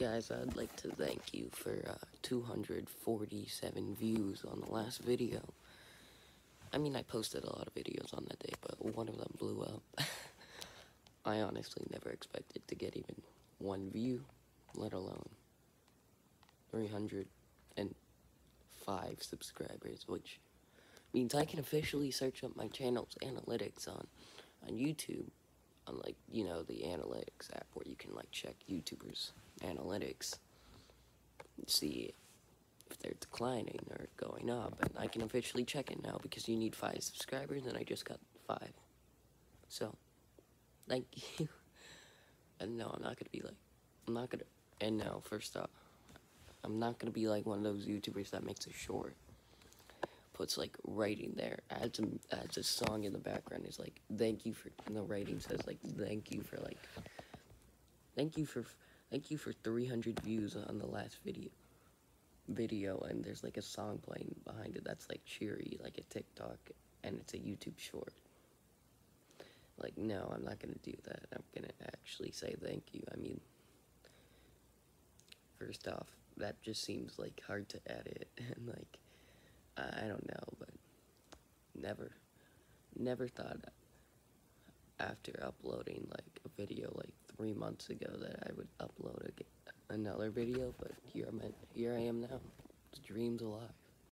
guys, I'd like to thank you for uh, 247 views on the last video. I mean, I posted a lot of videos on that day, but one of them blew up. I honestly never expected to get even one view, let alone 305 subscribers, which means I can officially search up my channel's analytics on, on YouTube, on like, you know, the analytics app where you can like check YouTubers' analytics, see if they're declining or going up, and I can officially check it now because you need five subscribers, and I just got five. So, thank you. And no, I'm not gonna be like, I'm not gonna, and no, first off, I'm not gonna be like one of those YouTubers that makes a short, puts like writing there, adds a, adds a song in the background, is like, thank you for, and the writing says like, thank you for like, thank you for, thank you for 300 views on the last video video and there's like a song playing behind it that's like cheery, like a TikTok, and it's a YouTube short. Like, no, I'm not gonna do that. I'm gonna actually say thank you. I mean, first off, that just seems like hard to edit, and like, I don't know, but never, never thought after uploading like a video like three months ago that I would upload a, another video, but here I'm at, here I am now. Dreams alive.